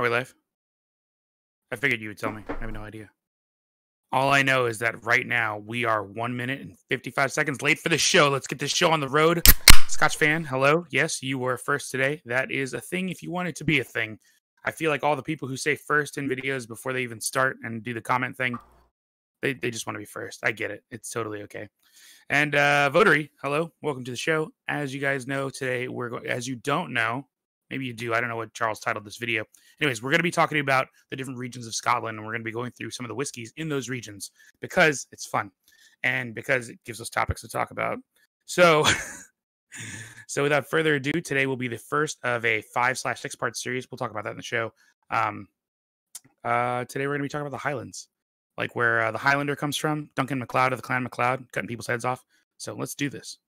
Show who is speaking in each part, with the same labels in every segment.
Speaker 1: Are we live? I figured you would tell me. I have no idea. All I know is that right now we are one minute and 55 seconds late for the show. Let's get this show on the road. Scotch fan, hello. Yes, you were first today. That is a thing if you want it to be a thing. I feel like all the people who say first in videos before they even start and do the comment thing, they, they just want to be first. I get it. It's totally okay. And uh Votary, hello. Welcome to the show. As you guys know, today we're going as you don't know, maybe you do. I don't know what Charles titled this video. Anyways, we're going to be talking about the different regions of Scotland, and we're going to be going through some of the whiskeys in those regions because it's fun and because it gives us topics to talk about. So, so without further ado, today will be the first of a five slash six part series. We'll talk about that in the show. Um, uh, today we're going to be talking about the Highlands, like where uh, the Highlander comes from, Duncan MacLeod of the Clan MacLeod, cutting people's heads off. So let's do this.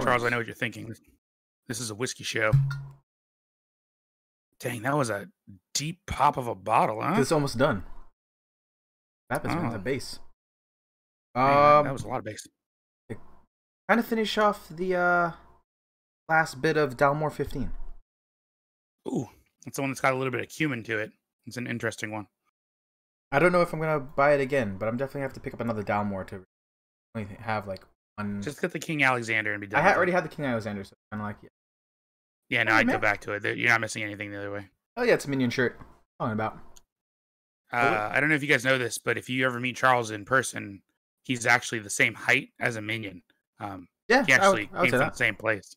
Speaker 1: Charles, I know what you're thinking. This is a whiskey show. Dang, that was a deep pop of a bottle, huh?
Speaker 2: It's almost done. Happens man,
Speaker 1: Oh.
Speaker 2: the base.
Speaker 1: Man, that-
Speaker 2: Um,
Speaker 1: that was a lot of bass.
Speaker 2: kind of finish off the uh last bit of Dalmore 15.
Speaker 1: Ooh, it's the one that's got a little bit of cumin to it. It's an interesting one.
Speaker 2: I don't know if I'm gonna buy it again, but I'm definitely have to pick up another Dalmore to have like
Speaker 1: Just get the King Alexander and be done.
Speaker 2: I
Speaker 1: it.
Speaker 2: already had the King Alexander, so kind of like yeah.
Speaker 1: Yeah, no,
Speaker 2: Hey,
Speaker 1: I'd go back to it. You're not missing anything the other way.
Speaker 2: Oh yeah, it's a minion shirt. Talking about.
Speaker 1: Uh, I don't know if you guys know this, but if you ever meet Charles in person, he's actually the same height as a minion. Um,
Speaker 2: Yeah,
Speaker 1: he
Speaker 2: I would-
Speaker 1: actually
Speaker 2: I would
Speaker 1: came from
Speaker 2: that.
Speaker 1: the same place.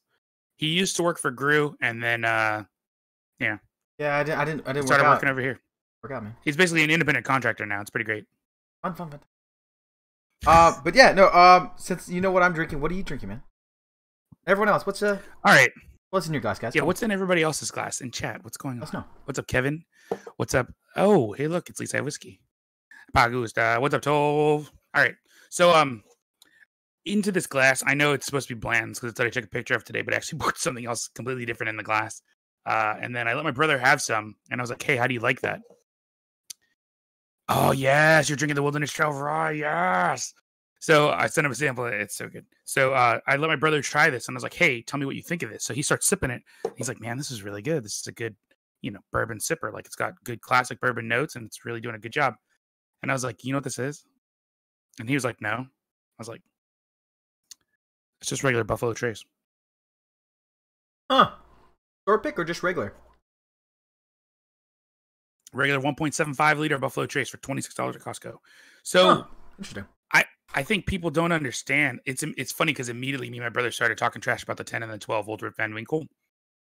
Speaker 1: He used to work for Gru, and then uh,
Speaker 2: Yeah, I didn't. I didn't. I didn't
Speaker 1: started
Speaker 2: work out.
Speaker 1: working over here.
Speaker 2: Work out, man.
Speaker 1: He's basically an independent contractor now. It's pretty great.
Speaker 2: Fun, fun, fun. Uh, but yeah, no. Um, since you know what I'm drinking, what are you drinking, man? Everyone else, what's uh,
Speaker 1: All right.
Speaker 2: what's in your glass, guys?
Speaker 1: Yeah, what's in everybody else's glass in chat? What's going on?
Speaker 2: Let us know.
Speaker 1: What's up, Kevin? What's up? Oh, hey, look, it's Lisa Whiskey. Pagusta. What's up, Tove? All right. So, um, into this glass, I know it's supposed to be bland because it's what I took a picture of today, but I actually poured something else completely different in the glass. Uh, and then I let my brother have some, and I was like, hey, how do you like that? Oh, yes, you're drinking the Wilderness Trail Rye. Yes. So I sent him a sample. It's so good. So uh, I let my brother try this, and I was like, "Hey, tell me what you think of this." So he starts sipping it. He's like, "Man, this is really good. This is a good, you know, bourbon sipper. Like it's got good classic bourbon notes, and it's really doing a good job." And I was like, "You know what this is?" And he was like, "No." I was like, "It's just regular Buffalo Trace."
Speaker 2: Huh? Store pick or just regular?
Speaker 1: Regular 1.75 liter Buffalo Trace for twenty six dollars at Costco. So.
Speaker 2: Huh. Interesting.
Speaker 1: I I think people don't understand. It's it's funny because immediately me and my brother started talking trash about the 10 and the 12 Old Rip Van Winkle.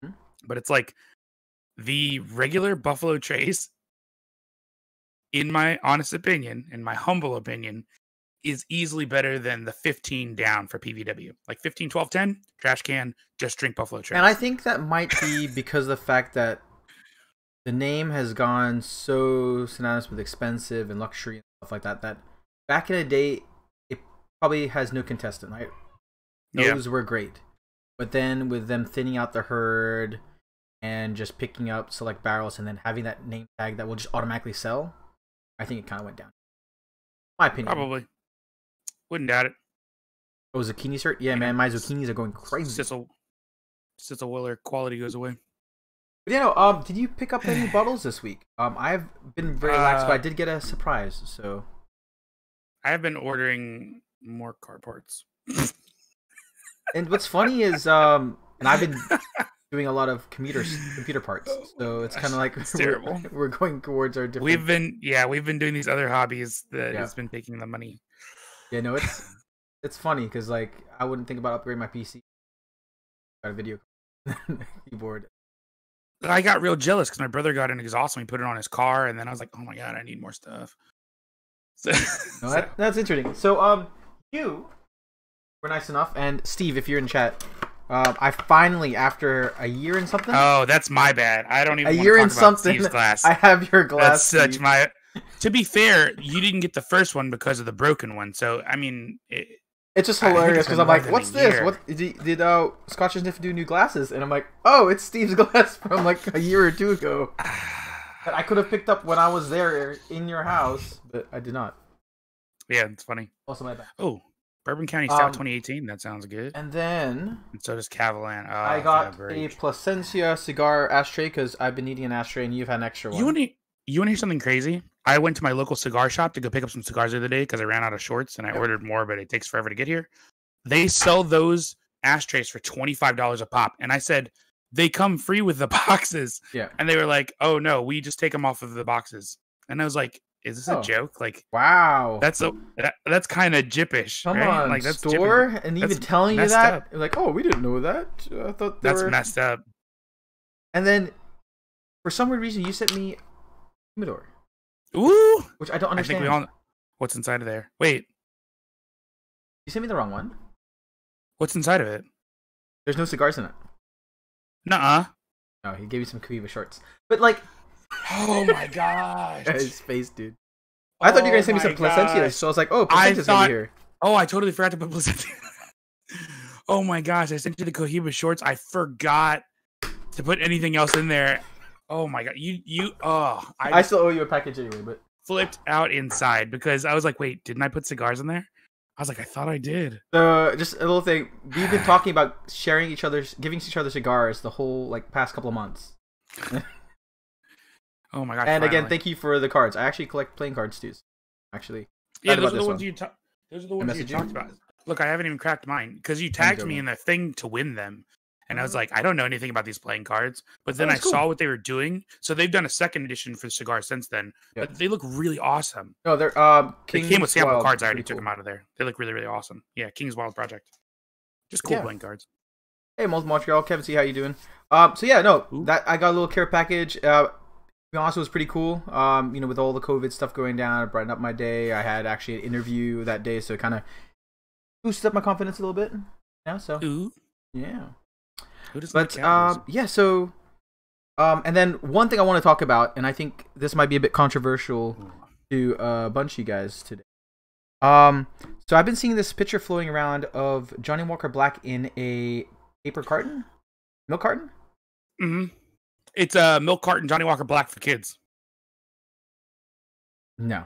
Speaker 2: Hmm.
Speaker 1: But it's like the regular Buffalo Trace, in my honest opinion, in my humble opinion, is easily better than the 15 down for PVW. Like 15, 12, 10, trash can, just drink Buffalo Trace.
Speaker 2: And I think that might be because of the fact that the name has gone so synonymous with expensive and luxury and stuff like that. That back in the day, it probably has no contestant, right?
Speaker 1: Yeah.
Speaker 2: Those were great, but then with them thinning out the herd and just picking up select barrels and then having that name tag that will just automatically sell, I think it kind of went down. My opinion.
Speaker 1: Probably. Wouldn't doubt it.
Speaker 2: Oh, zucchini cert? Yeah,
Speaker 1: Yeah.
Speaker 2: man, my zucchinis are going crazy.
Speaker 1: Sissel, Sissel Willer quality goes away.
Speaker 2: But um, did you pick up any bottles this week? Um, I've been very lax, but I
Speaker 1: Uh,
Speaker 2: did get a surprise. So
Speaker 1: I have been ordering more car parts.
Speaker 2: And what's funny is, um, and I've been doing a lot of computer computer parts, so it's kind of like we're,
Speaker 1: terrible.
Speaker 2: we're going towards our different.
Speaker 1: We've been, yeah, we've been doing these other hobbies that
Speaker 2: Yeah.
Speaker 1: has been taking the money.
Speaker 2: yeah, no, it's it's funny because like I wouldn't think about upgrading my PC. Got a video keyboard.
Speaker 1: I got real jealous because my brother got an exhaust and he put it on his car, and then I was like, oh my god, I need more stuff. So,
Speaker 2: No, that, that's interesting. So, um, you were nice enough, and Steve, if you're in chat, um, I finally, after a year and something,
Speaker 1: oh, that's my bad. I don't even
Speaker 2: a year
Speaker 1: talk
Speaker 2: and something,
Speaker 1: Steve's glass.
Speaker 2: I have your glass.
Speaker 1: that's such my. To be fair, you didn't get the first one because of the broken one. So I mean, it,
Speaker 2: It's just hilarious because I'm like, "What's this?
Speaker 1: year.
Speaker 2: What did, did uh, Scotch and Sniff do new glasses?" And I'm like, "Oh, it's Steve's glass from like a year or two ago that I could have picked up when I was there in your house, but I did not."
Speaker 1: yeah, it's funny.
Speaker 2: Also, my bad.
Speaker 1: Oh, Bourbon County Stout
Speaker 2: Um,
Speaker 1: 2018. That sounds good.
Speaker 2: And then
Speaker 1: And so does Kavalan. Oh,
Speaker 2: I got a. Plasencia cigar ashtray because I've been needing an ashtray, and you've had an extra one.
Speaker 1: You you want to hear something crazy? I went to my local cigar shop to go pick up some cigars the other day because I ran out of shorts and I ordered more, but it takes forever to get here. They sell those ashtrays for twenty five dollars a pop, and I said they come free with the boxes,
Speaker 2: Yeah.
Speaker 1: and they were like, "Oh no, we just take them off of the boxes." And I was like, "Is this
Speaker 2: Oh.
Speaker 1: a joke? Like
Speaker 2: Wow.
Speaker 1: that's a that, that's kind of jippish,
Speaker 2: Come
Speaker 1: right?
Speaker 2: on,
Speaker 1: like that's
Speaker 2: store, and even
Speaker 1: that's
Speaker 2: telling you that. Like, oh, we didn't know that. I thought they
Speaker 1: That's
Speaker 2: were.
Speaker 1: messed up."
Speaker 2: And then, for some weird reason, you sent me
Speaker 1: Ooh,
Speaker 2: which I don't
Speaker 1: I think
Speaker 2: understand.
Speaker 1: we all. What's inside of there? Wait,
Speaker 2: You sent me the wrong one.
Speaker 1: what's inside of it?
Speaker 2: There's no cigars in it.
Speaker 1: Nuh-uh.
Speaker 2: No, he gave you some Cohiba shorts, but like
Speaker 1: Oh my gosh.
Speaker 2: his face, dude. I thought you were gonna send me
Speaker 1: Oh
Speaker 2: some
Speaker 1: my
Speaker 2: placenta, so I was like, oh,
Speaker 1: I
Speaker 2: placenta's
Speaker 1: thought-
Speaker 2: be here.
Speaker 1: Oh, I totally forgot to put placenta. oh my gosh, I sent you the Cohiba shorts. I forgot to put anything else in there. Oh my god, you you oh I,
Speaker 2: I still owe you a package anyway, but
Speaker 1: flipped out inside because I was like, wait, didn't I put cigars in there? I was like, I thought I did.
Speaker 2: uh, just a little thing. We've been talking about sharing each other's, giving each other cigars the whole like past couple of months.
Speaker 1: Oh my god.
Speaker 2: and again, thank you for the cards. I actually collect playing cards too. Actually,
Speaker 1: yeah, those are the ones
Speaker 2: one.
Speaker 1: you ta- those are the ones you talked about. Look, I haven't even cracked mine because you tagged me in the thing to win them. And I was
Speaker 2: Oh.
Speaker 1: like, I don't know anything about these playing cards. But then I
Speaker 2: cool.
Speaker 1: saw what they were doing. So they've done a second edition for the cigar since then.
Speaker 2: Yeah.
Speaker 1: But they look really awesome.
Speaker 2: no, they're um.
Speaker 1: They came with sample
Speaker 2: Wild,
Speaker 1: cards. I already took
Speaker 2: cool.
Speaker 1: them out of there. They look really, really awesome. Yeah, King's Wild Project. Just cool
Speaker 2: Yeah.
Speaker 1: playing cards.
Speaker 2: Hey, Mul- Montreal, Kevin, see how you doing? Um, so yeah, no,
Speaker 1: Ooh.
Speaker 2: that I got a little care package. Uh, to be honest, it was pretty cool. Um, you know, with all the COVID stuff going down, it brightened up my day. I had actually an interview that day, so it kind of boosted up my confidence a little bit. Yeah, so
Speaker 1: Ooh.
Speaker 2: yeah.
Speaker 1: Who does
Speaker 2: But um, yeah, so um, and then one thing I want to talk about, and I think this might be a bit controversial to uh, a bunch of you guys today. Um, so I've been seeing this picture floating around of Johnnie Walker Black in a paper carton, milk carton.
Speaker 1: Mm-hmm. It's a milk carton Johnnie Walker Black for kids.
Speaker 2: No,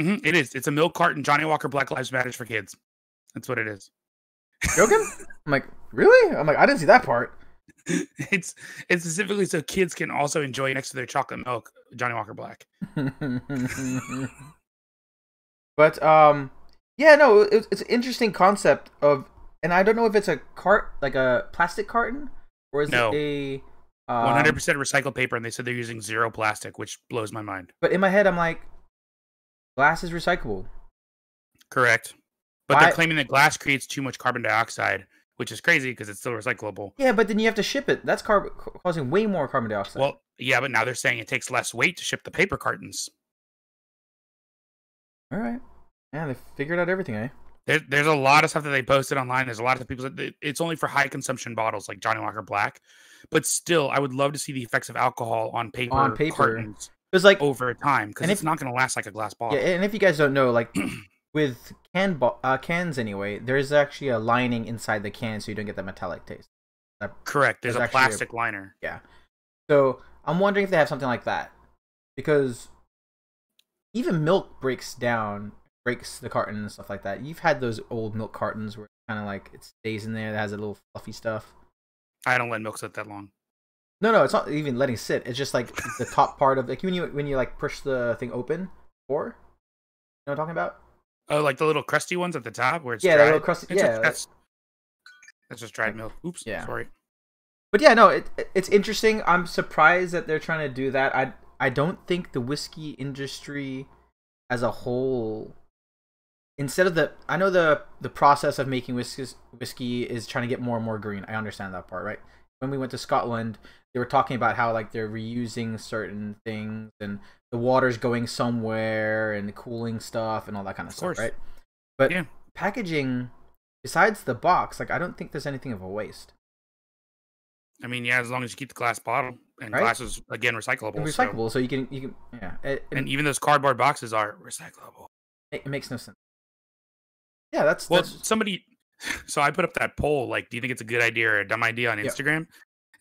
Speaker 1: hmm It is. It's a milk carton Johnnie Walker Black Lives Matters for kids. That's what it is.
Speaker 2: Joking. I'm like, really? I'm like, I didn't see that part.
Speaker 1: it's it's specifically so kids can also enjoy next to their chocolate milk Johnnie Walker Black.
Speaker 2: but um, yeah, no, it, it's an interesting concept of, and I don't know if it's a cart like a plastic carton or is
Speaker 1: No.
Speaker 2: it a um,
Speaker 1: One hundred percent recycled paper, and they said they're using zero plastic, which blows my mind.
Speaker 2: But in my head, I'm like, glass is recyclable.
Speaker 1: Correct, but they're claiming that glass creates too much carbon dioxide, which is crazy because it's still recyclable.
Speaker 2: Yeah, but then you have to ship it. That's carb- causing way more carbon dioxide.
Speaker 1: Well, yeah, but now they're saying it takes less weight to ship the paper cartons.
Speaker 2: all right. Yeah, they figured out everything, eh?
Speaker 1: There, there's a lot of stuff that they posted online. There's a lot of people that it's only for high consumption bottles like Johnnie Walker Black, but still, I would love to see the effects of alcohol on paper,
Speaker 2: On paper.
Speaker 1: cartons
Speaker 2: It was like,
Speaker 1: over time because it's
Speaker 2: if-
Speaker 1: not going to last like a glass bottle.
Speaker 2: yeah, and if you guys don't know, like with can bo- uh, cans anyway, there's actually a lining inside the can so you don't get that metallic taste.
Speaker 1: Correct. There's a
Speaker 2: actually a-
Speaker 1: plastic liner. Yeah.
Speaker 2: So I'm wondering if they have something like that because even milk breaks down, breaks the carton and stuff like that. You've had those old milk cartons where kind of like it stays in there, that has a little fluffy stuff.
Speaker 1: I don't let milk sit that long.
Speaker 2: No, no, it's not even letting sit. It's just like the top part of like when you when you like push the thing open. Or, you know what I'm talking about?
Speaker 1: Oh, like the little crusty ones at the top where it's
Speaker 2: Yeah,
Speaker 1: dried?
Speaker 2: little crusty-
Speaker 1: It's
Speaker 2: yeah,
Speaker 1: just- that's that's just dried milk. Oops.
Speaker 2: Yeah.
Speaker 1: Sorry.
Speaker 2: But yeah, no, it, it's interesting. I'm surprised that they're trying to do that. I I don't think the whiskey industry as a whole instead of the I know the the process of making whiskey whiskey is trying to get more and more green. I understand that part, right? When we went to Scotland, they were talking about how like they're reusing certain things and the water's going somewhere and the cooling stuff and all that kind of,
Speaker 1: Of
Speaker 2: stuff,
Speaker 1: course.
Speaker 2: right? But
Speaker 1: Yeah.
Speaker 2: packaging besides the box, like I don't think there's anything of a waste.
Speaker 1: I mean, yeah, as long as you keep the glass bottle and
Speaker 2: Right.
Speaker 1: glass is again recyclable.
Speaker 2: And recyclable, so you can you can yeah. It, it-
Speaker 1: and even those cardboard boxes are recyclable.
Speaker 2: it, it makes no sense. Yeah, that's
Speaker 1: Well,
Speaker 2: that's
Speaker 1: somebody. So I put up that poll, like, do you think it's a good idea or a dumb idea on
Speaker 2: Yeah.
Speaker 1: Instagram?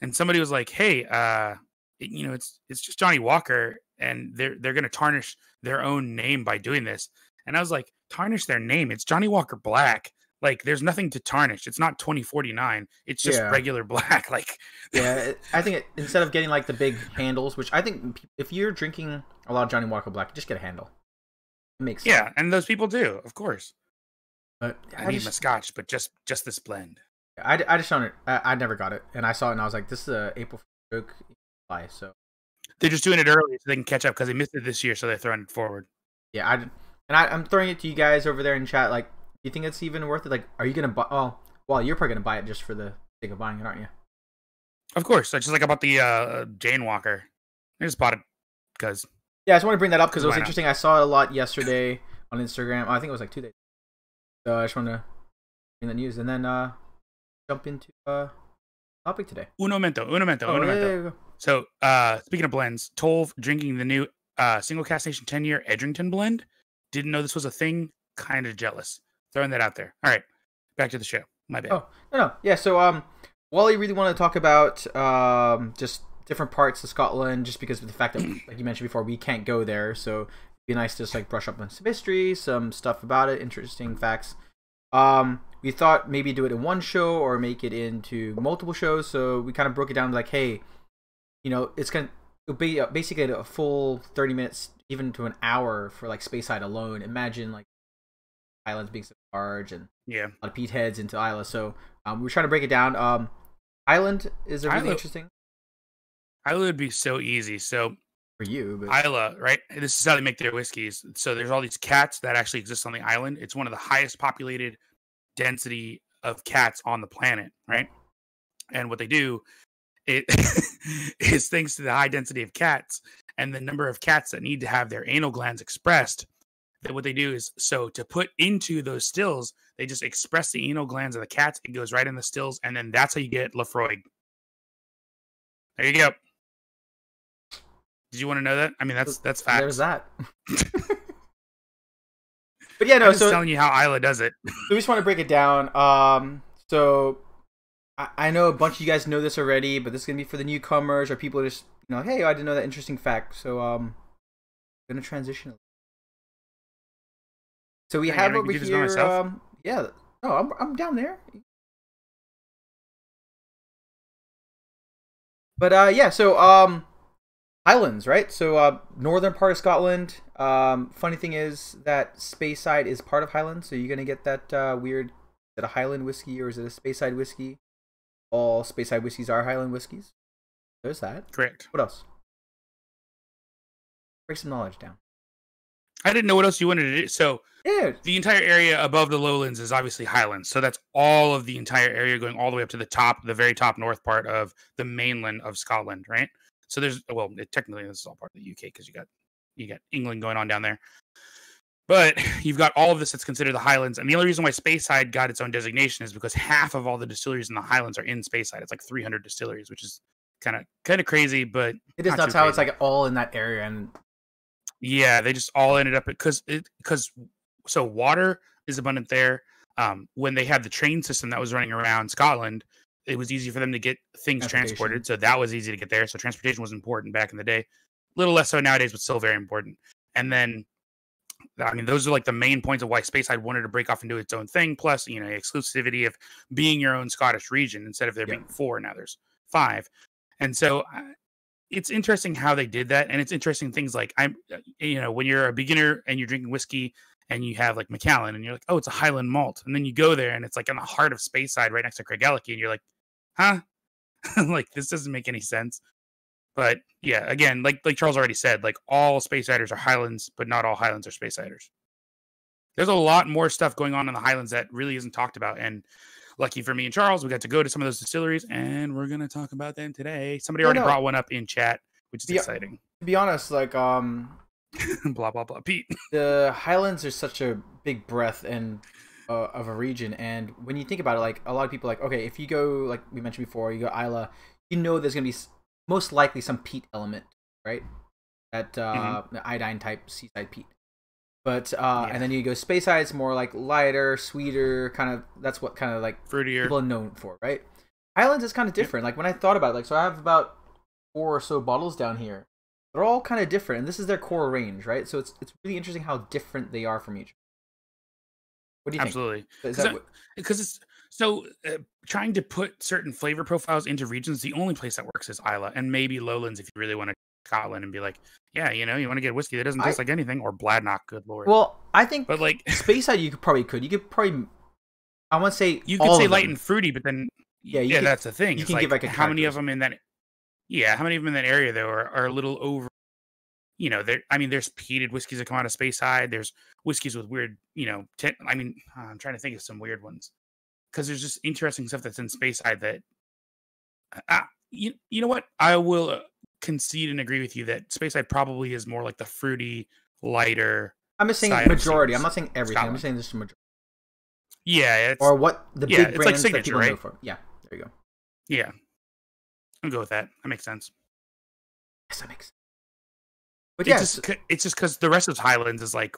Speaker 1: And somebody was like, "Hey, uh, it- you know, it's it's just Johnnie Walker, and they're they're gonna tarnish their own name by doing this." And I was like, "Tarnish their name? It's Johnnie Walker Black. Like, there's nothing to tarnish. It's not 2049. It's just
Speaker 2: Yeah.
Speaker 1: regular black. Like,
Speaker 2: yeah. I think it, instead of getting like the big handles, which I think if you're drinking a lot of Johnnie Walker Black, just get a handle. It makes sense.
Speaker 1: yeah, and those people do, of course.
Speaker 2: But
Speaker 1: I,
Speaker 2: I,
Speaker 1: need
Speaker 2: just,
Speaker 1: my scotch, but just just this blend.
Speaker 2: I, I just it. I, I never got it, and I saw it, and I was like, "This is a April Fool's joke." Lie. So
Speaker 1: They're just doing it early so they can catch up because they missed it this year, so they're throwing it forward.
Speaker 2: yeah, I and I, I'm throwing it to you guys over there in chat. Like, do you think it's even worth it? Like, are you gonna buy? Oh, well, you're probably gonna buy it just for the sake of buying it, aren't you?
Speaker 1: Of course, it's just like about the uh, Jane Walker. I just bought it because
Speaker 2: Yeah, I just want to bring that up because it was
Speaker 1: Why not?
Speaker 2: interesting. I saw it a lot yesterday on Instagram. I think it was like two days. So I just want to bring the news and then uh jump into uh topic today.
Speaker 1: uno momento, uno momento,
Speaker 2: Oh,
Speaker 1: uno
Speaker 2: yeah,
Speaker 1: momento. So, uh, speaking of blends, Tolv drinking the new uh, single cask nation 10 year Edrington blend. Didn't know this was a thing. Kind of jealous. Throwing that out there. All right, back to the show. My bad.
Speaker 2: Oh no, no, yeah. So um, Wally really wanted to talk about um just different parts of Scotland, just because of the fact that, like you mentioned before, we can't go there. So it'd be nice to just like brush up on some history, some stuff about it, interesting facts. Um, we thought maybe do it in one show or make it into multiple shows. So we kind of broke it down like, hey, you know, it's gonna it'll be uh, basically a full thirty minutes, even to an hour for like Speyside alone. Imagine like islands being so large and
Speaker 1: Yeah.
Speaker 2: a lot of peat heads into Islay. So um, we were trying to break it down. Um, Island is a really
Speaker 1: Islay-
Speaker 2: interesting
Speaker 1: Islay would be so easy. So,
Speaker 2: for you, but
Speaker 1: Islay, right? This is how they make their whiskeys. So, there's all these cats that actually exist on the island. It's one of the highest populated density of cats on the planet, right? And what they do it is thanks to the high density of cats and the number of cats that need to have their anal glands expressed that what they do is so to put into those stills they just express the anal glands of the cats it goes right in the stills and then that's how you get laphroaig there you go did you want to know that i mean that's that's facts
Speaker 2: there's that. but yeah, no.
Speaker 1: i'm
Speaker 2: So,
Speaker 1: telling you how islay does it
Speaker 2: we just want to break it down. Um, so I, I know a bunch of you guys know this already, but this is gonna be for the newcomers or people just you know, hey, I didn't know that interesting fact. So um, I'm gonna transition. So we
Speaker 1: Hey,
Speaker 2: have over
Speaker 1: me to do this by
Speaker 2: here. Um, yeah. No, I'm I'm down there. But uh, yeah. So um, Highlands, right? So uh, northern part of Scotland. Um, funny thing is that Speyside is part of Highland, so you're gonna get that uh, weird. Is it a Highland whiskey or is it a Speyside whiskey? All Speyside whiskeys are Highland whiskeys. There's that.
Speaker 1: correct
Speaker 2: What else? Break some knowledge down.
Speaker 1: i didn't know what else you wanted to do so
Speaker 2: Yeah,
Speaker 1: the entire area above the lowlands is obviously highlands so that's all of the entire area going all the way up to the top the very top north part of the mainland of scotland right so there's well it, technically this is all part of the uk because you got you got england going on down there but you've got all of this that's considered the highlands and the only reason why speyside got its own designation is because half of all the distilleries in the highlands are in speyside it's like 300 distilleries which is kind of kind of crazy but
Speaker 2: it is
Speaker 1: Not
Speaker 2: nuts how it's like all in that area, and
Speaker 1: Yeah, they just all ended up because it because so water is abundant there. Um, when they had the train system that was running around Scotland, it was easy for them to get things transported. So that was easy to get there. So transportation was important back in the day. A little less so nowadays, but still very important. And then, I mean, those are like the main points of why Speyside wanted to break off and do its own thing. Plus, you know, exclusivity of being your own Scottish region instead of there
Speaker 2: Yeah.
Speaker 1: being four. Now there's five. And so uh, it's interesting how they did that. And it's interesting things like I'm, uh, you know, when you're a beginner and you're drinking whiskey and you have like Macallan and you're like, oh, it's a Highland malt. And then you go there and it's like in the heart of Speyside right next to Craigellachie. and you're like, huh? like this doesn't make any sense. But yeah, again, like like Charles already said, like all Speysiders are Highlands, but not all Highlands are Speysiders. There's a lot more stuff going on in the Highlands that really isn't talked about. And lucky for me and Charles, we got to go to some of those distilleries and we're gonna talk about them today. Somebody already
Speaker 2: no.
Speaker 1: brought one up in chat, which is
Speaker 2: Yeah.
Speaker 1: exciting.
Speaker 2: to be honest, like um,
Speaker 1: blah blah blah. Pete.
Speaker 2: the Highlands are such a big breadth and uh, of a region, and when you think about it, like a lot of people, like okay, if you go like we mentioned before, you go Islay, you know there's gonna be most likely some peat element, right? That uh, the iodine type seaside peat. But uh,
Speaker 1: Yeah.
Speaker 2: and then you go Speyside, it's more like lighter, sweeter, kind of. That's what kind of like
Speaker 1: Fruitier.
Speaker 2: people are known for, right? Highlands is kind of different. Like when I thought about it, like so I have about four or so bottles down here. They're all kind of different, and this is their core range, right? So it's it's really interesting how different they are from each. What do you
Speaker 1: Absolutely.
Speaker 2: think? That
Speaker 1: because it's so uh, trying to put certain flavor profiles into regions the only place that works is islay and maybe lowlands if you really want to scotland and be like yeah you know you want to get a whiskey that doesn't taste
Speaker 2: I-
Speaker 1: like anything or bladnoch good lord
Speaker 2: well, I think
Speaker 1: but like
Speaker 2: Speyside you could probably could. You could probably. I want to say
Speaker 1: you could say light
Speaker 2: them.
Speaker 1: and fruity but then
Speaker 2: Yeah,
Speaker 1: yeah,
Speaker 2: could-
Speaker 1: that's the thing
Speaker 2: you
Speaker 1: it's
Speaker 2: can
Speaker 1: like,
Speaker 2: give, like, a
Speaker 1: how many of them in that yeah how many of them in that area though are, are a little over you know there i mean there's peated whiskeys that come out of Speyside. there's whiskeys with weird you know te- i mean i'm trying to think of some weird ones because there's just interesting stuff that's in Speyside that uh, you, you know what i will uh, concede and agree with you that Speyside probably is more like the fruity lighter
Speaker 2: I'm just saying majority. I'm not saying everything. I'm just saying this a majority.
Speaker 1: yeah it's
Speaker 2: Or what the
Speaker 1: yeah,
Speaker 2: big
Speaker 1: it's like
Speaker 2: brands that
Speaker 1: signature,
Speaker 2: people know
Speaker 1: right?
Speaker 2: for. Yeah, there you go.
Speaker 1: yeah i'll go with that that makes sense
Speaker 2: Yes, that makes sense. But
Speaker 1: It
Speaker 2: yeah,
Speaker 1: just it's just because the rest of Highlands is like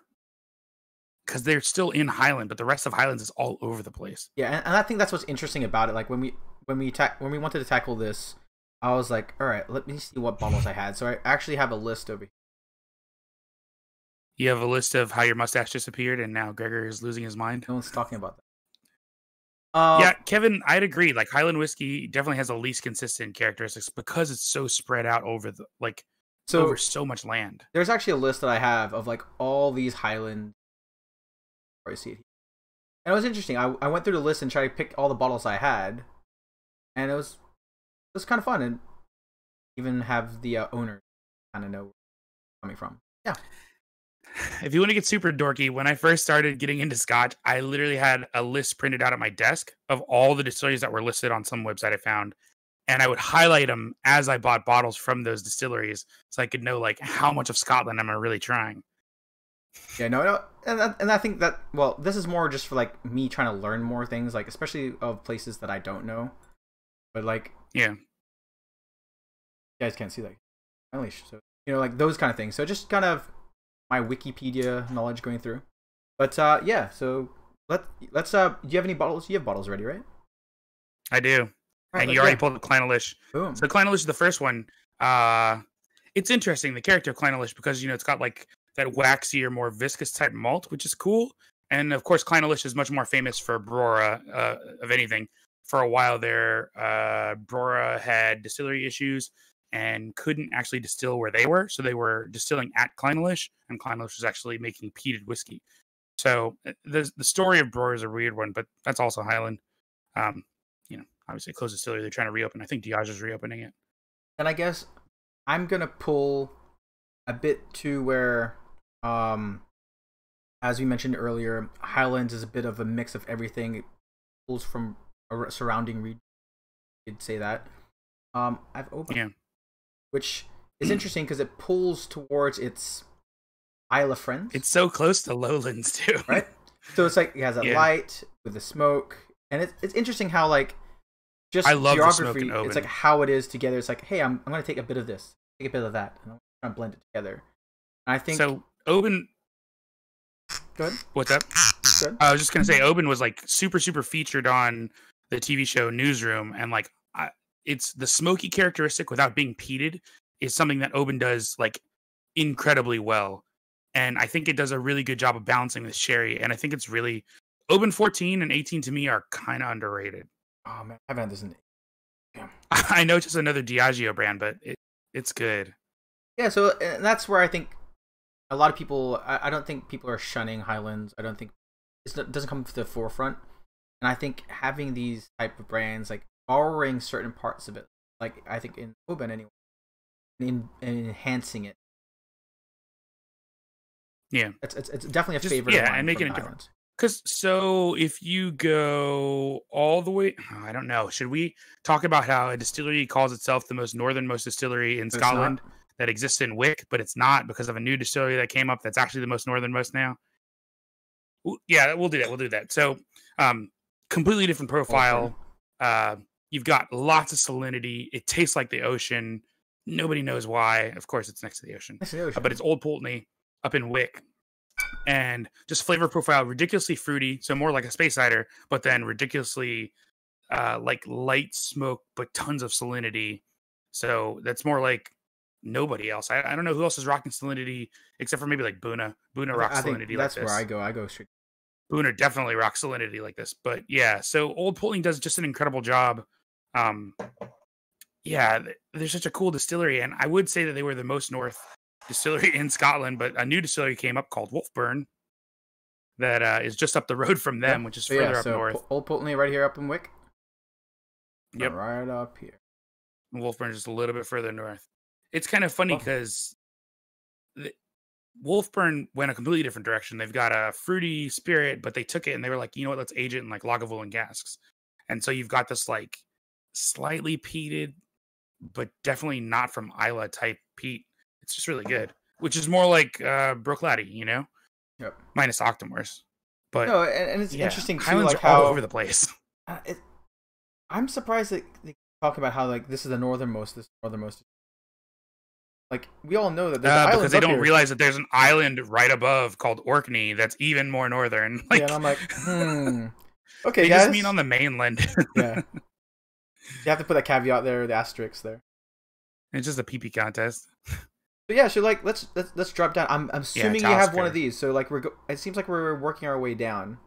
Speaker 1: because they're still in Highland, but the rest of Highlands is all over the place.
Speaker 2: Yeah, and, and I think that's what's interesting about it. Like when we when we ta- when we wanted to tackle this, I was like, all right, let me see what bottles I had. So I actually have a list over here.
Speaker 1: You have a list of how your mustache disappeared, and now Gregor is losing his mind.
Speaker 2: No one's talking about that. Uh,
Speaker 1: yeah, Kevin, I'd agree. Like Highland whiskey definitely has the least consistent characteristics because it's so spread out over the like
Speaker 2: So
Speaker 1: over so much land.
Speaker 2: there's actually a list that I have of like all these Highland. I see it. here. And it was interesting. I I went through the list and tried to pick all the bottles I had, and it was it was kind of fun and even have the uh, owner kind of know where it's coming from. Yeah.
Speaker 1: If you want to get super dorky, when I first started getting into Scotch, I literally had a list printed out at my desk of all the distilleries that were listed on some website I found, and I would highlight them as I bought bottles from those distilleries, so I could know like how much of Scotland am I really trying.
Speaker 2: Yeah, no, no, and that- and I think that well, this is more just for like me trying to learn more things, like especially of places that I don't know. But like,
Speaker 1: Yeah.
Speaker 2: you guys can't see that. Unleash, so you know, like those kind of things. So just kind of my Wikipedia knowledge going through. But uh, yeah, so let let's uh, do you have any bottles? You have bottles ready, right?
Speaker 1: I do.
Speaker 2: Right,
Speaker 1: and you already pulled the Clynelish.
Speaker 2: boom.
Speaker 1: So Clynelish is the first one. Uh it's interesting the character of because you know it's got like that waxier, more viscous type malt, which is cool. And of course, Clynelish is much more famous for Brora uh, of anything. For a while there, uh, Brora had distillery issues and couldn't actually distill where they were, so they were distilling at Clynelish, and Clynelish was actually making peated whiskey. So uh, the the story of Brora is a weird one, but that's also Highland. Um, you know, obviously closed distillery. They're trying to reopen. I think Diageo's reopening it.
Speaker 2: And I guess I'm gonna pull a bit to where, um, as we mentioned earlier, Highlands is a bit of a mix of everything. It pulls from a surrounding region. You'd say that. Um, I've opened,
Speaker 1: Yeah.
Speaker 2: which is interesting because it pulls towards its Isle of Friends.
Speaker 1: It's so close to Lowlands too.
Speaker 2: right. So it's like it has a
Speaker 1: Yeah.
Speaker 2: light with the smoke, and it's it's interesting how like just
Speaker 1: I love
Speaker 2: geography. It's like how it is together. It's like, hey, I'm I'm gonna take a bit of this, take a bit of that, and I'm to blend it together. And I think
Speaker 1: So Oban,
Speaker 2: good,
Speaker 1: what's up?
Speaker 2: good.
Speaker 1: I was just gonna say Oban was like super super featured on the TV show Newsroom, and like I, it's the smoky characteristic without being peated is something that Oban does like incredibly well, and I think it does a really good job of balancing with sherry, and I think it's really Oban 14 and 18 to me are kind of underrated.
Speaker 2: Oh man, I haven't had this in.
Speaker 1: I know it's just another Diageo brand, but it it's good.
Speaker 2: Yeah, so and that's where I think a lot of people. I, I don't think people are shunning Highlands. I don't think it's it doesn't come to the forefront. And I think having these type of brands, like borrowing certain parts of it, like I think in Oban anyway, and, in, and enhancing it.
Speaker 1: Yeah.
Speaker 2: it's it's, it's definitely a
Speaker 1: Just-
Speaker 2: favorite.
Speaker 1: yeah, and making it
Speaker 2: the
Speaker 1: different. Because so if you go all the way, I don't know. Should we talk about how a distillery calls itself the most northernmost distillery in
Speaker 2: it's not.
Speaker 1: That exists in Wick, but it's not because of a new distillery that came up that's actually the most northernmost now? Yeah, we'll do that. We'll do that. So, um, completely different profile. Uh, you've got lots of salinity. It tastes like the ocean. Nobody knows why. Of course, it's next to the ocean,
Speaker 2: to the
Speaker 1: Uh, but it's Old Pulteney up in Wick. and just flavor profile ridiculously fruity, so more like a Speysider, but then ridiculously uh, like light smoke, but tons of salinity. So that's more like nobody else. I, I don't know who else is rocking salinity except for maybe like Buna. Buna rocks
Speaker 2: I
Speaker 1: salinity
Speaker 2: that's
Speaker 1: like this.
Speaker 2: where I go. I go straight.
Speaker 1: Booner definitely rocks salinity like this. But yeah, so Old Pulteney does just an incredible job. Um, yeah, th- they're such a cool distillery, and I would say that they were the most north distillery in Scotland. But a new distillery came up called Wolfburn that uh, is just up the road from them, which is
Speaker 2: So
Speaker 1: further
Speaker 2: yeah,
Speaker 1: up
Speaker 2: so
Speaker 1: north.
Speaker 2: Old Pulteney right here up in Wick.
Speaker 1: Yep.
Speaker 2: Right up here.
Speaker 1: Wolfburn is just a little bit further north. It's kind of funny
Speaker 2: Oh.
Speaker 1: because Wolfburn went a completely different direction. They've got a fruity spirit, but they took it and they were like, you know what, let's age it in like Lagavulin casks. And so you've got this like slightly peated, but definitely not from Islay type peat. It's just really good, which is more like uh Bruichladdich, you know,
Speaker 2: Yep.
Speaker 1: minus Octomores. But
Speaker 2: No, and, and it's
Speaker 1: yeah,
Speaker 2: interesting too,
Speaker 1: Highlands
Speaker 2: like
Speaker 1: are all
Speaker 2: how
Speaker 1: over the place.
Speaker 2: uh, it, I'm surprised that they talk about how like this is the northernmost, this northernmost. Like we all know that there's
Speaker 1: Uh, because they don't
Speaker 2: here.
Speaker 1: realize that there's an island right above called Orkney that's even more northern. Like,
Speaker 2: yeah, and I'm like, hmm. Okay,
Speaker 1: they
Speaker 2: guys.
Speaker 1: just mean on the mainland.
Speaker 2: yeah. You have to put that caveat there, the asterisk there.
Speaker 1: it's just a PP contest.
Speaker 2: But yeah, so like let's let's let's drop down. I'm I'm assuming you have one of these. So like we're go- it seems like we're working our way down.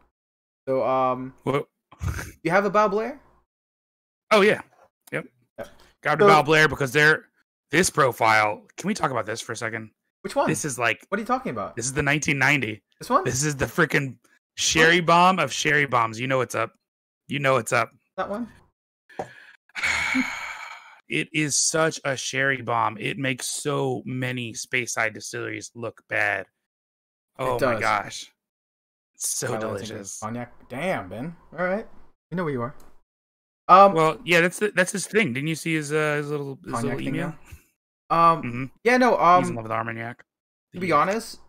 Speaker 2: So um,
Speaker 1: Whoa.
Speaker 2: you have a Balblair?
Speaker 1: Oh yeah, yep.
Speaker 2: Yep.
Speaker 1: Got to
Speaker 2: So-
Speaker 1: Bow Blair because they're this profile. Can we talk about this for a second?
Speaker 2: Which one?
Speaker 1: This is like
Speaker 2: what are you talking about?
Speaker 1: this is the 1990.
Speaker 2: This one?
Speaker 1: This is the freaking sherry bomb of sherry bombs. You know what's up. You know what's up.
Speaker 2: that one?
Speaker 1: it is such a sherry bomb. It makes so many Speyside distilleries look bad. Oh my gosh. It's so delicious.
Speaker 2: Cognac. Damn, Ben. All right. You know where you are. Um,
Speaker 1: Well, yeah, that's the, that's his thing. Didn't you see his uh, his little his little email?
Speaker 2: Um,
Speaker 1: hmm
Speaker 2: yeah, no.
Speaker 1: He's in
Speaker 2: Um,
Speaker 1: love with Armagnac.
Speaker 2: to be honest,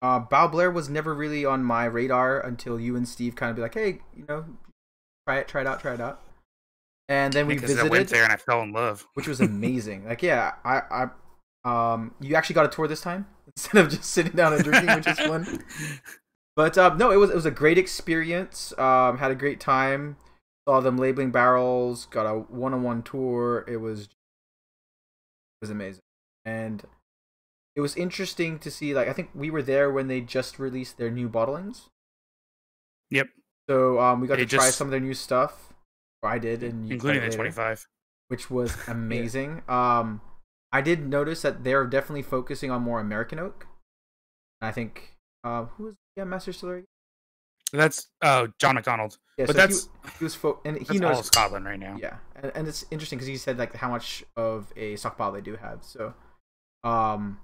Speaker 2: uh, Balblair was never really on my radar until you and Steve kind of be like, hey, you know, try it, try it out, try it out. And then we
Speaker 1: because I went
Speaker 2: visited,
Speaker 1: there and I fell in love.
Speaker 2: which was amazing. like, yeah, I, I, um, you actually got a tour this time instead of just sitting down and drinking, which is fun. But um, no, it was it was a great experience. Um, had a great time. Saw them labeling barrels. Got a one-on-one tour. It was was amazing, and it was interesting to see. Like I think we were there when they just released their new bottlings.
Speaker 1: Yep,
Speaker 2: So um, we got
Speaker 1: They
Speaker 2: to try some of their new stuff. Or I did, and you
Speaker 1: including the
Speaker 2: later,
Speaker 1: 25.
Speaker 2: which was amazing. Um, I did notice that they're definitely focusing on more American oak. I think uh, who was yeah Master Distillery?
Speaker 1: That's uh John McDonald.
Speaker 2: Yeah,
Speaker 1: but
Speaker 2: so
Speaker 1: that's
Speaker 2: he was fo- and he
Speaker 1: that's
Speaker 2: knows
Speaker 1: Scotland right now.
Speaker 2: yeah and, and it's interesting because he said like how much of a stockpile they do have so um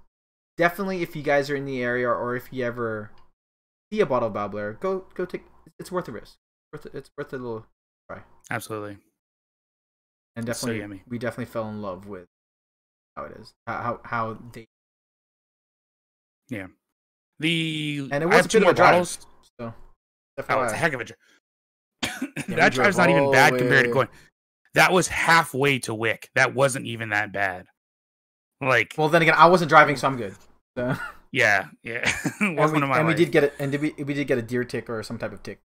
Speaker 2: definitely if you guys are in the area or if you ever see a bottle of Balblair, go go take it's worth the risk worth it, it's worth a little try.
Speaker 1: Absolutely.
Speaker 2: and
Speaker 1: so
Speaker 2: definitely
Speaker 1: yummy.
Speaker 2: we definitely fell in love with how it is how how, they.
Speaker 1: Yeah, The
Speaker 2: and it was a bit of a drive so
Speaker 1: Oh, it's a heck of a drive. that drive's not even bad
Speaker 2: the
Speaker 1: compared to going. That was halfway to Wick. That wasn't even that bad. Like,
Speaker 2: well then again I wasn't driving so I'm good so,
Speaker 1: yeah, yeah.
Speaker 2: and, we,
Speaker 1: my
Speaker 2: and we did get it and did we we did get a deer tick or some type of tick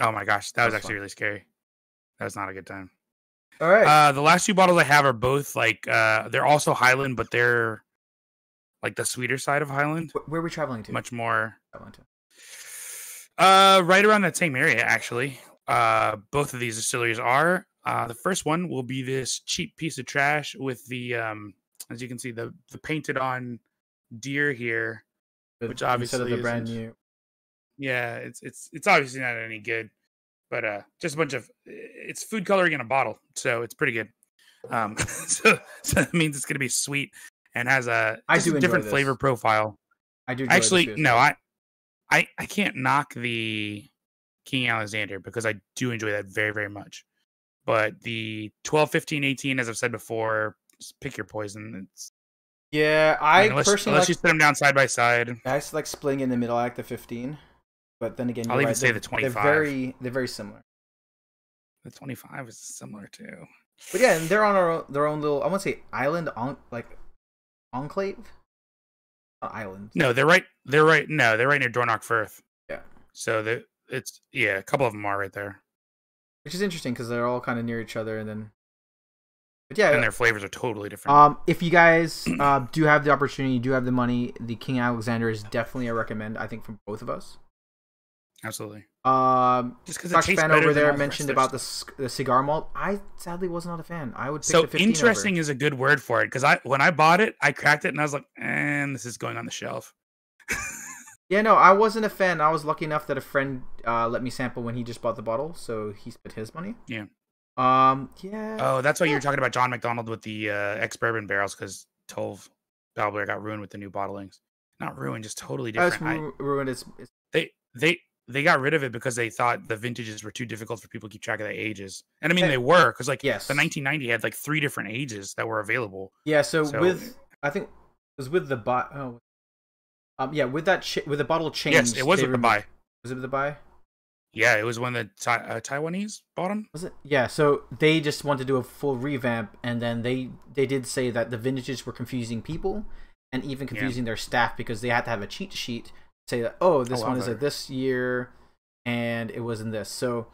Speaker 1: Oh my gosh, that was
Speaker 2: That's
Speaker 1: actually
Speaker 2: fun.
Speaker 1: really scary. That was not a good time.
Speaker 2: all right
Speaker 1: Uh, the last two bottles I have are both like uh, they're also Highland, but they're like the sweeter side of Highland,
Speaker 2: Wh- where are we traveling to
Speaker 1: much more.
Speaker 2: Traveling to?
Speaker 1: Uh, right around that same area, actually. Uh, both of these distilleries are. Uh, the first one will be this cheap piece of trash with the um, as you can see the the painted on deer here. Which
Speaker 2: instead
Speaker 1: obviously
Speaker 2: of the brand new
Speaker 1: Yeah, it's it's it's obviously not any good, but uh, just a bunch of it's food coloring in a bottle, so it's pretty good. Um, so so that means it's gonna be sweet and has a,
Speaker 2: I do
Speaker 1: a different
Speaker 2: this.
Speaker 1: flavor profile.
Speaker 2: I do enjoy
Speaker 1: Actually, no, I, I, I can't knock the King Alexander because I do enjoy that very, very much. But the 12, 15, 18, as I've said before, pick your poison. It's,
Speaker 2: Yeah, I
Speaker 1: unless,
Speaker 2: personally
Speaker 1: unless
Speaker 2: like,
Speaker 1: you set them down side by side.
Speaker 2: I like splitting in the middle. I like the fifteen, but then again,
Speaker 1: I'll even
Speaker 2: right,
Speaker 1: say
Speaker 2: they're-
Speaker 1: the 25.
Speaker 2: They're very, they're very similar.
Speaker 1: The 25 is similar too.
Speaker 2: But yeah, and they're on our their own little. I want to say island on like enclave. Uh, Not islands.
Speaker 1: No, they're right. They're right. No, they're right near Dornoch Firth.
Speaker 2: Yeah.
Speaker 1: So the it's yeah, a couple of them are right there,
Speaker 2: which is interesting because they're all kind of near each other, and then. But yeah,
Speaker 1: and their flavors are totally different.
Speaker 2: Um, if you guys uh, do have the opportunity, do have the money, the King Alexander is definitely a recommend. I think from both of us.
Speaker 1: Absolutely.
Speaker 2: Um,
Speaker 1: just because
Speaker 2: Scotch fan over there mentioned about the the cigar malt. I sadly was not a fan. I would
Speaker 1: so interesting over. is a good word for it because I when I bought it, I cracked it and I was like, and this is going on the shelf.
Speaker 2: Yeah, no, I wasn't a fan. I was lucky enough that a friend uh, let me sample when he just bought the bottle, so he spent his money.
Speaker 1: Yeah.
Speaker 2: Um. Yeah.
Speaker 1: Oh, that's why
Speaker 2: yeah.
Speaker 1: you're talking about John McDonald with the uh, ex bourbon barrels because Tolv Balblair got ruined with the new bottlings. Not ruined, just totally different.
Speaker 2: ru- ruined. It's,
Speaker 1: it's they they they got rid of it because they thought the vintages were too difficult for people to keep track of the ages. And I mean, they were because like
Speaker 2: yes.
Speaker 1: the 1990 had like three different ages that were available.
Speaker 2: Yeah. So, so with I think it was with the bot. Oh, um, yeah, with that ch- with the bottle change.
Speaker 1: Yes, it was with the buy.
Speaker 2: Was it with the buy?
Speaker 1: Yeah, it was when the uh, Taiwanese bought them.
Speaker 2: Was it? Yeah. So they just wanted to do a full revamp, and then they they did say that the vintages were confusing people, and even confusing yeah. their staff because they had to have a cheat sheet to say that oh this one is a this year and it was in this so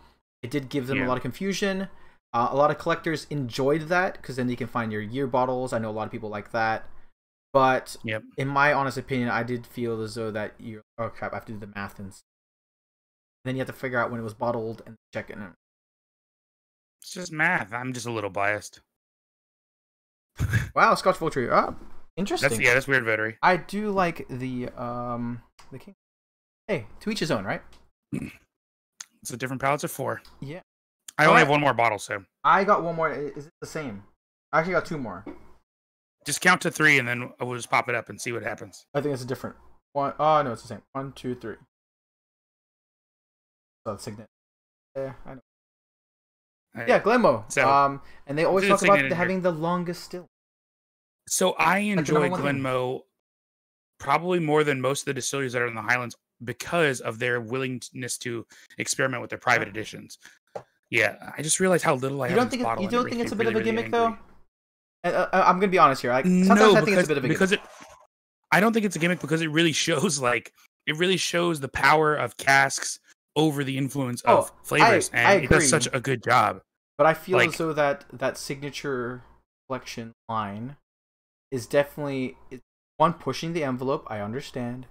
Speaker 2: it did give them yeah. a lot of confusion uh, a lot of collectors enjoyed that because then you can find your year bottles i know a lot of people like that but
Speaker 1: yep.
Speaker 2: in my honest opinion i did feel as though that you oh crap i have to do the math and then you have to figure out when it was bottled and check it
Speaker 1: it's just math i'm just a little biased
Speaker 2: wow scotch Tree. oh interesting
Speaker 1: that's, yeah that's weird vettery
Speaker 2: i do like the um the king. Hey, to each his own, right?
Speaker 1: It's a different pallets of four.
Speaker 2: Yeah.
Speaker 1: I only have one more bottle, so.
Speaker 2: I got one more. Is it the same? I actually got two more.
Speaker 1: Just count to three, and then we'll just pop it up and see what happens.
Speaker 2: I think it's a different one. Oh no, it's the same. One, two, three. It's signet. Yeah, I know. Right. Yeah, Glenmoe. So, um, and they always talk about having the longest still.
Speaker 1: So I enjoy Glenmoe probably more than most of the distilleries that are in the Highlands because of their willingness to experiment with their private editions. Yeah, I just realized how little I
Speaker 2: you
Speaker 1: don't
Speaker 2: think
Speaker 1: it,
Speaker 2: you don't think it's a bit
Speaker 1: really,
Speaker 2: of a gimmick
Speaker 1: really
Speaker 2: though. Uh, I'm gonna be honest here. Like, sometimes
Speaker 1: no,
Speaker 2: I think it's a bit of a
Speaker 1: because
Speaker 2: gimmick.
Speaker 1: it. I don't think it's a gimmick because it really shows like it really shows the power of casks over the influence
Speaker 2: oh,
Speaker 1: of flavors,
Speaker 2: I,
Speaker 1: and
Speaker 2: I
Speaker 1: it does such a good job.
Speaker 2: But I feel
Speaker 1: like,
Speaker 2: as though that that signature collection line is definitely one pushing the envelope. I understand,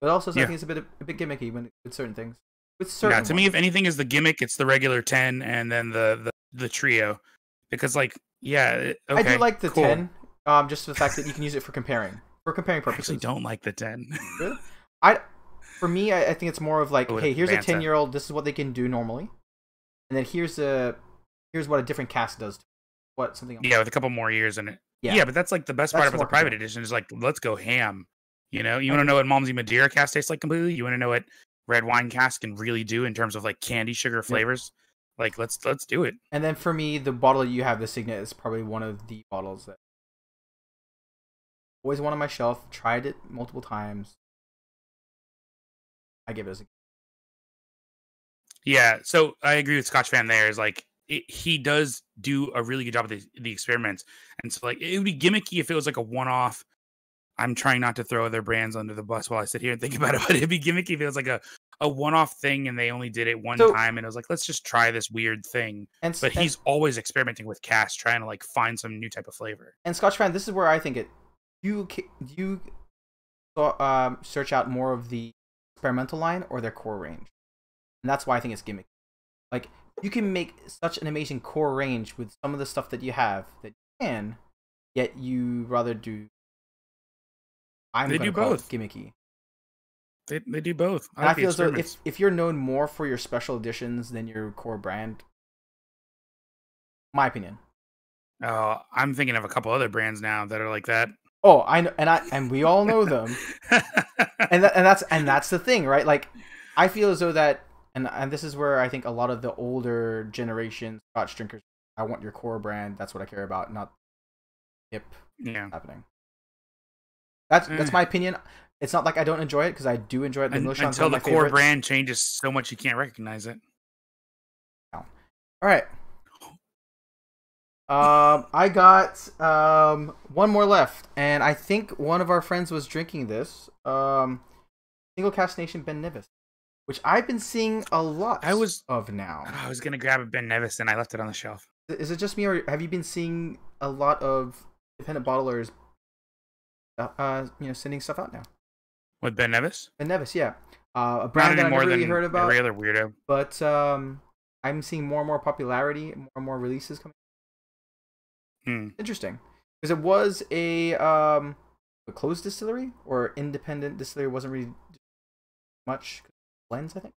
Speaker 2: but also something yeah. is a bit a bit gimmicky when with certain things. With certain
Speaker 1: yeah, to ones. me, if anything is the gimmick, it's the regular ten and then the the, the trio, because like yeah, okay, I
Speaker 2: do like the
Speaker 1: cool.
Speaker 2: ten, um, just the fact that you can use it for comparing for comparing purposes.
Speaker 1: I actually don't like the ten.
Speaker 2: really? I for me, I, I, think it's more of like, hey, here's a ten year old. This is what they can do normally, and then here's a here's what a different cast does. What something else.
Speaker 1: Yeah, with a couple more years in it. Yeah. yeah, but that's like the best that's part of the private edition is like let's go ham. You know, you want to know what Malmsey Madeira cask tastes like completely. You want to know what red wine cask can really do in terms of like candy sugar flavors. Like let's let's do it.
Speaker 2: And then for me, the bottle you have, the Signet, is probably one of the bottles that always one on my shelf. Tried it multiple times. I give it as a
Speaker 1: yeah, so I agree with Scotch fan. There is like it, he does do a really good job of the, the experiments. And so, like, it would be gimmicky if it was like a one off. I'm trying not to throw other brands under the bus while I sit here and think about it, but it'd be gimmicky if it was like a, a one off thing and they only did it one so, time and it was like, let's just try this weird thing.
Speaker 2: And,
Speaker 1: but he's always experimenting with cast, trying to like find some new type of flavor.
Speaker 2: And Scotch fan, this is where I think it. You you um, search out more of the experimental line or their core range, and that's why I think it's gimmicky. Like you can make such an amazing core range with some of the stuff that you have that you can, yet you rather do. I'm
Speaker 1: they do both
Speaker 2: gimmicky.
Speaker 1: They they do both.
Speaker 2: I, like I feel as though if if you're known more for your special editions than your core brand, my opinion.
Speaker 1: Oh, I'm thinking of a couple other brands now that are like that.
Speaker 2: Oh, I know, and I and we all know them, and and that's and that's the thing, right? Like, I feel as though that and and this is where I think a lot of the older generation Scotch drinkers. I want your core brand. That's what I care about, not hip
Speaker 1: yeah.
Speaker 2: happening. That's that's eh. my opinion. It's not like I don't enjoy it because I do enjoy it.
Speaker 1: The until the core favorites. brand changes so much, you can't recognize it.
Speaker 2: All right. Um, I got um one more left, and I think one of our friends was drinking this. Um, single cask nation Ben Nevis, which I've been seeing a lot.
Speaker 1: I was-
Speaker 2: of now.
Speaker 1: I was gonna grab a Ben Nevis and I left it on the shelf.
Speaker 2: Is it just me, or have you been seeing a lot of independent bottlers, uh, uh you know, sending stuff out now?
Speaker 1: With Ben Nevis?
Speaker 2: Ben Nevis, yeah, uh, a brand that I never really heard about,
Speaker 1: every other weirdo.
Speaker 2: but um, I'm seeing more and more popularity, more and more releases coming.
Speaker 1: Hmm.
Speaker 2: Interesting, because it was a um a closed distillery or independent distillery wasn't really much blends. I think.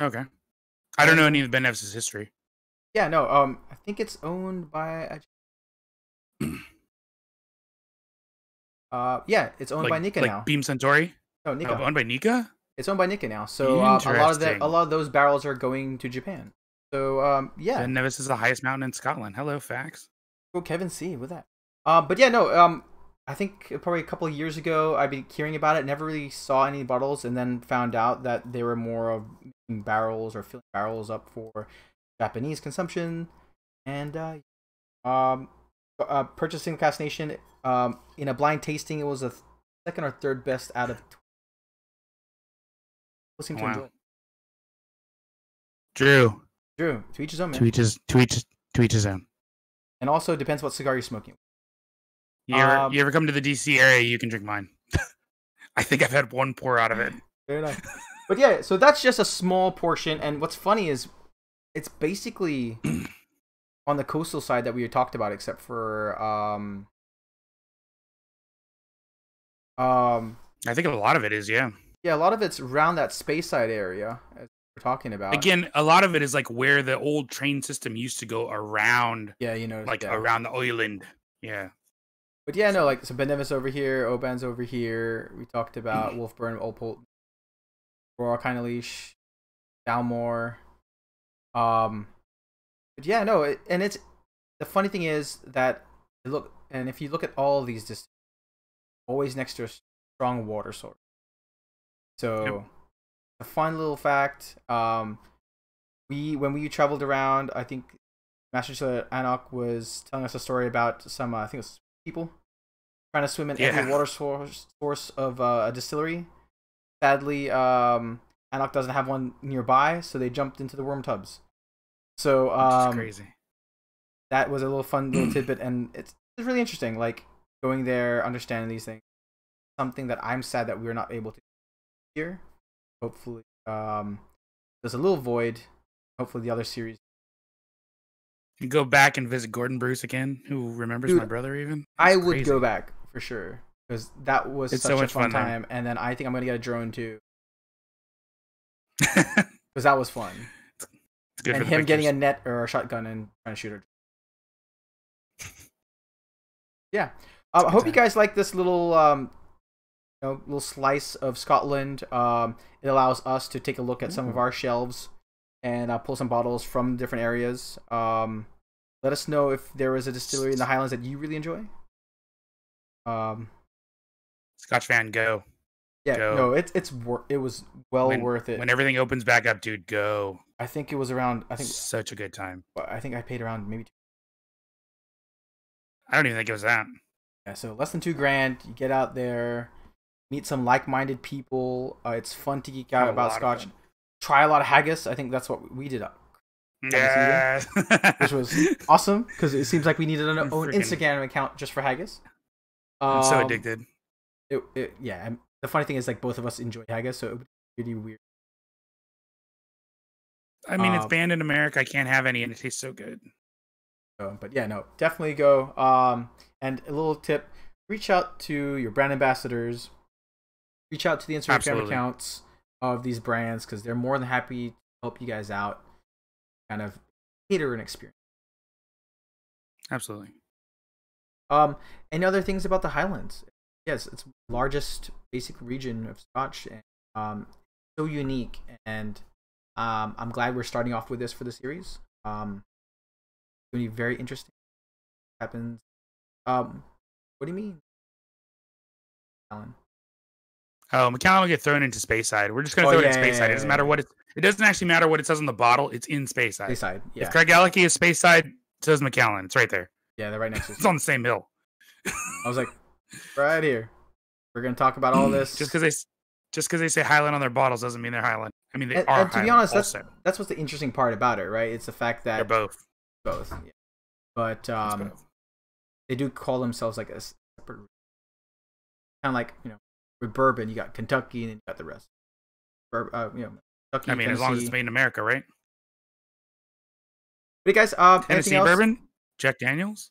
Speaker 1: Okay. I don't know any of Ben Nevis's history.
Speaker 2: Yeah, no. Um, I think it's owned by. Uh, yeah, it's owned
Speaker 1: like,
Speaker 2: by Nikka
Speaker 1: like
Speaker 2: now.
Speaker 1: Beam
Speaker 2: Suntory?
Speaker 1: Oh,
Speaker 2: Nikka.
Speaker 1: owned by Nikka?
Speaker 2: It's owned by Nikka now. So uh, a lot of that, a lot of those barrels are going to Japan. So um, yeah,
Speaker 1: Ben Nevis is the highest mountain in Scotland. Hello, facts.
Speaker 2: go Kevin C with that. Uh, but yeah, no. Um, I think probably a couple of years ago I've been hearing about it. Never really saw any bottles, and then found out that they were more of making barrels or filling barrels up for Japanese consumption, and uh, um, uh, purchasing Cask Nation. Um, in a blind tasting, it was a second or third best out of. People seem to
Speaker 1: Wow.
Speaker 2: enjoy it.
Speaker 1: Drew,
Speaker 2: Drew, to each his own, man.
Speaker 1: to each his, to each, to each his own.
Speaker 2: And also it depends what cigar you're smoking.
Speaker 1: You ever,
Speaker 2: Um,
Speaker 1: you ever come to the DC area, you can drink mine. I think I've had one pour out of it.
Speaker 2: Fair enough. but yeah, so that's just a small portion. And what's funny is it's basically on the coastal side that we talked about, except for um um
Speaker 1: I think a lot of it is, yeah.
Speaker 2: yeah, a lot of it's around that Speyside area as we're talking about.
Speaker 1: Again, a lot of it is like where the old train system used to go around,
Speaker 2: yeah, you know,
Speaker 1: like
Speaker 2: yeah.
Speaker 1: around the island. Yeah.
Speaker 2: But yeah, no, like so Ben Nevis over here, Oban's over here. We talked about Wolfburn, Old Pulteney, Royal Kind of Leash, Dalmore. Um, but yeah, no, it, and it's the funny thing is that look, and if you look at all these, just always next to a strong water source. So, a fun little fact. Um, we when we traveled around, I think Master Sergeant Anok was telling us a story about some, uh, I think it was people trying to swim in every water source source of uh, a distillery. Sadly, um, anCnoc doesn't have one nearby, so they jumped into the worm tubs. So um,
Speaker 1: crazy.
Speaker 2: that was a little fun little tidbit, and it's, it's really interesting. Like going there, understanding these things. Something that I'm sad that we're not able to here. Hopefully, um, there's a little void. Hopefully, the other series.
Speaker 1: You go back and visit Gordon Bruce again, who remembers
Speaker 2: Dude,
Speaker 1: my brother even.
Speaker 2: I would
Speaker 1: crazy.
Speaker 2: go back for sure because that was
Speaker 1: It's
Speaker 2: such
Speaker 1: so
Speaker 2: a fun
Speaker 1: fun
Speaker 2: time. And then I think I'm gonna get a drone too because that was fun.
Speaker 1: good
Speaker 2: and him getting a net or a shotgun and trying to shoot her. yeah, uh, I hope you guys like this little, um, you know, little slice of Scotland. Um, it allows us to take a look at some of our shelves and uh, pull some bottles from different areas. Um, let us know if there is a distillery in the Highlands that you really enjoy. Um,
Speaker 1: Scotch fan, go.
Speaker 2: yeah,
Speaker 1: Go.
Speaker 2: no, it's it's wor- it was well
Speaker 1: When-
Speaker 2: worth it.
Speaker 1: When everything opens back up, dude, go.
Speaker 2: I think it was around. I think
Speaker 1: Such a good time.
Speaker 2: I think I paid around maybe
Speaker 1: I don't even think it was that.
Speaker 2: Yeah, so less than two grand. You get out there, meet some like-minded people. Uh, it's fun to geek out
Speaker 1: a
Speaker 2: about Scotch. Try a lot of haggis. I think that's what we did, uh,
Speaker 1: Yeah.
Speaker 2: which was awesome because it seems like we needed an own Instagram account just for haggis.
Speaker 1: I'm so
Speaker 2: Um,
Speaker 1: addicted.
Speaker 2: It, it, yeah, and the funny thing is, like both of us enjoy haggis, so it would be really weird.
Speaker 1: I mean, it's
Speaker 2: um,
Speaker 1: banned in America. I can't have any, and it tastes so good.
Speaker 2: So, but yeah, no, definitely go. Um, and a little tip: reach out to your brand ambassadors. Reach out to the Instagram
Speaker 1: Absolutely.
Speaker 2: accounts of these brands because they're more than happy to help you guys out. Kind of cater an experience.
Speaker 1: Absolutely.
Speaker 2: Um, any other things about the Highlands? Yes, it's the largest basic region of Scotch, and um, so unique. And um, I'm glad we're starting off with this for the series. Um, it's going to be very interesting. Happens. Um, what do you mean, Alan?
Speaker 1: Oh, Macallan will get thrown into Speyside. We're just gonna
Speaker 2: Oh,
Speaker 1: throw it in Space
Speaker 2: yeah,
Speaker 1: Side. It doesn't
Speaker 2: yeah.
Speaker 1: matter what it. It doesn't actually matter what it says on the bottle. It's in Speyside.
Speaker 2: Bayside, yeah.
Speaker 1: If Craigellachie is Speyside, says Macallan. It's right there.
Speaker 2: Yeah, they're right next to
Speaker 1: It's on the same hill.
Speaker 2: I was like, right here. We're gonna talk about all this.
Speaker 1: Just because they just because they say Highland on their bottles doesn't mean they're Highland. I mean they
Speaker 2: and,
Speaker 1: are.
Speaker 2: and to be honest, that's
Speaker 1: also.
Speaker 2: that's what's the interesting part about it, right? It's the fact that they're
Speaker 1: both.
Speaker 2: both. Yeah. But um. They do call themselves like a separate, kind of like you know, with bourbon, you got Kentucky and then you got the rest. Bur- uh, you know, Kentucky.
Speaker 1: I mean, as long as it's made in America, right?
Speaker 2: But guys, um,
Speaker 1: Tennessee
Speaker 2: anything else?
Speaker 1: bourbon, Jack Daniels.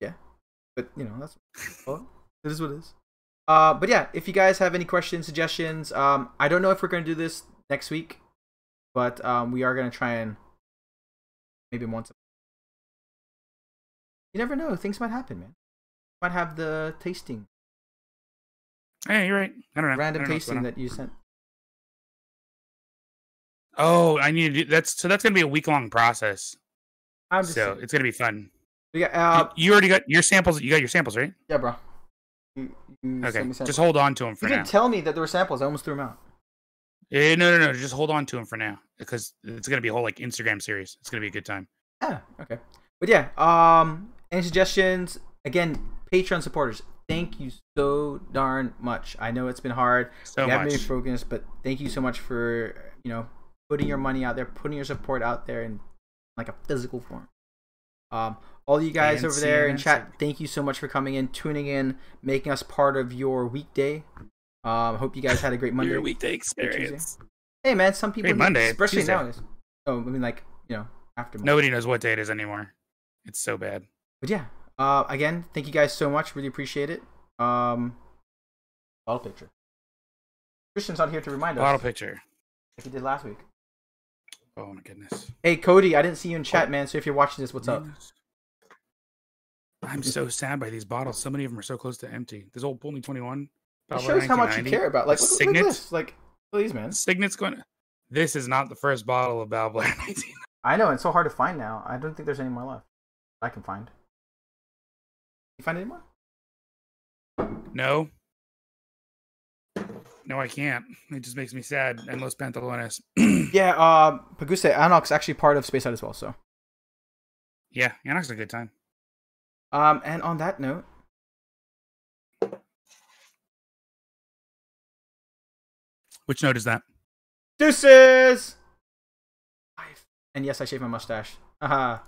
Speaker 2: Yeah, but you know, that's well, it is what it is. Uh, but yeah, if you guys have any questions, suggestions, um, I don't know if we're gonna do this next week, but um, we are gonna try and maybe once. You never know; things might happen, man. Might have the tasting,
Speaker 1: Hey, you're right. I don't know.
Speaker 2: Random
Speaker 1: don't
Speaker 2: tasting
Speaker 1: on.
Speaker 2: that you sent.
Speaker 1: Oh, I need to do that's so that's gonna be a week long process.
Speaker 2: I'm just
Speaker 1: So
Speaker 2: saying.
Speaker 1: it's gonna be fun.
Speaker 2: Got, uh,
Speaker 1: you, you already got your samples. You got your samples, right?
Speaker 2: yeah, bro. You, you
Speaker 1: Okay, just hold on to them for
Speaker 2: You
Speaker 1: now.
Speaker 2: didn't tell me that there were samples. I almost threw them out.
Speaker 1: Yeah, no, no, no. Just hold on to them for now because it's gonna be a whole like Instagram series. It's gonna be a good time.
Speaker 2: Yeah, okay. But yeah, um, any suggestions? Again, Patreon supporters, thank you so darn much. I know it's been hard.
Speaker 1: So
Speaker 2: we haven't
Speaker 1: much.
Speaker 2: been focused, but thank you so much for you know putting your money out there, putting your support out there in like a physical form. Um, all you guys over there in chat, thank you so much for coming in, tuning in, making us part of your weekday. Um, hope you guys had a great Monday.
Speaker 1: Your weekday experience.
Speaker 2: Hey man, some people
Speaker 1: Great Monday,
Speaker 2: especially
Speaker 1: Tuesday.
Speaker 2: nowadays. Oh, I mean like you know after Monday.
Speaker 1: Nobody knows what day it is anymore. It's so bad.
Speaker 2: But yeah, uh, again, thank you guys so much. Really appreciate it. Um, bottle picture. Christian's not here to remind us,
Speaker 1: Bottle picture.
Speaker 2: like he did last week.
Speaker 1: Oh my goodness.
Speaker 2: Hey Cody, I didn't see you in
Speaker 1: Oh.
Speaker 2: chat, man. So if you're watching this, what's up?
Speaker 1: I'm so sad by these bottles. So many of them are so close to empty. This old Pulney 21.
Speaker 2: It shows how much you care about. Like, look, look at this. Like, please, man.
Speaker 1: Signet's going. This is not the first bottle of Balblair 19.
Speaker 2: I know it's so hard to find now. I don't think there's any more left. I can find. You find any more?
Speaker 1: No. No, I can't. It just makes me sad. And Los Pantalones.
Speaker 2: Yeah. Um, Paguse Anok's actually part of Space Out as well. So,
Speaker 1: yeah, Yannick's a good time.
Speaker 2: um, and on that note,
Speaker 1: Which note is that?
Speaker 2: deuces. And yes, I shaved my mustache. Haha.